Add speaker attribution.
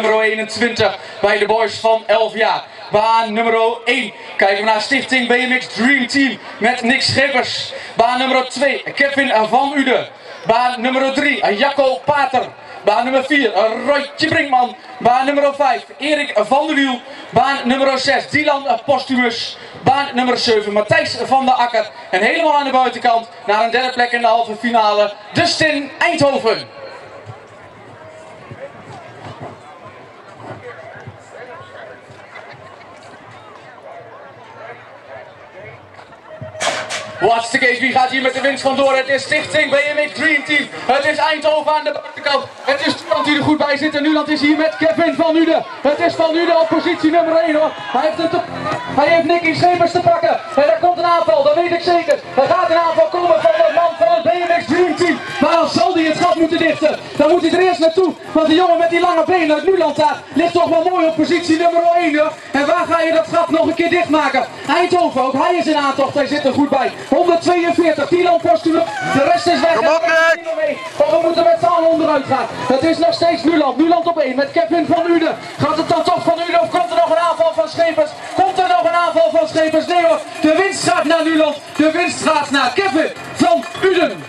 Speaker 1: nummer 21 bij de boys van 11 jaar. Baan nummer 1 kijken we naar Stichting BMX Dream Team met Nick Schippers. Baan nummer 2 Kevin van Uden. Baan nummer 3 Jacco Pater. Baan nummer 4 Roytje Brinkman. Baan nummer 5 Erik van der Wiel. Baan nummer 6 Dylan Postumus. Baan nummer 7 Matthijs van der Akker. En helemaal aan de buitenkant naar een derde plek in de halve finale Dustin Eindhoven. Hartstikke eens, wie gaat hier met de winst vandoor? Het is Stichting BMX Dream Team. Het is Eindhoven aan de buitenkant. Het is Nuland die er goed bij zit. En Nuland is hier met Kevin van Uden. Het is van Uden op positie nummer 1 hoor. Hij heeft, hij heeft Nicky Schepers te pakken. En er komt een aanval, dat weet ik zeker. Er gaat een aanval komen moeten dichten. Dan moet hij er eerst naartoe. Want die jongen met die lange benen uit Nuland daar ligt toch wel mooi op positie nummer 1 hoor. En waar ga je dat gat nog een keer dichtmaken? Eindhoven ook, hij is in aantocht. Hij zit er goed bij. 142, Dylan Postume. De rest is weg.
Speaker 2: Kom op, Nick!
Speaker 1: Maar we moeten met z'n allen onderuit gaan. Het is nog steeds Nuland. Nuland op 1 met Kevin van Uden. Gaat het dan toch van Uden of komt er nog een aanval van Schepers? Komt er nog een aanval van Schepers? Nee hoor, de winst gaat naar Nuland. De winst gaat naar Kevin van Uden.